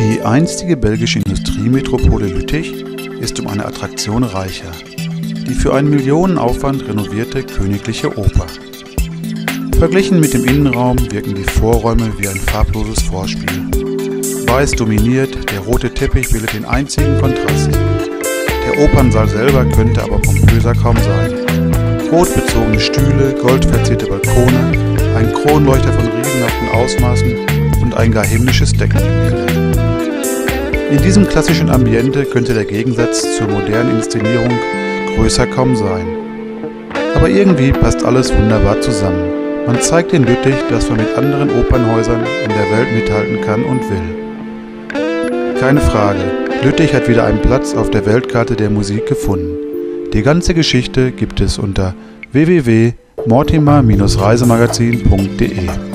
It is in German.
Die einstige belgische Industriemetropole Lüttich ist um eine Attraktion reicher. Die für einen Millionenaufwand renovierte Königliche Oper. Verglichen mit dem Innenraum wirken die Vorräume wie ein farbloses Vorspiel. Weiß dominiert, der rote Teppich bildet den einzigen Kontrast. Der Opernsaal selber könnte aber pompöser kaum sein. Rotbezogene Stühle, goldverzierte Balkone, ein Kronleuchter von riesenhaften Ausmaßen und ein gar himmlisches Deckengemälde. In diesem klassischen Ambiente könnte der Gegensatz zur modernen Inszenierung größer kaum sein. Aber irgendwie passt alles wunderbar zusammen. Man zeigt in Lüttich, dass man mit anderen Opernhäusern in der Welt mithalten kann und will. Keine Frage, Lüttich hat wieder einen Platz auf der Weltkarte der Musik gefunden. Die ganze Geschichte gibt es unter www.mortimer-reisemagazin.de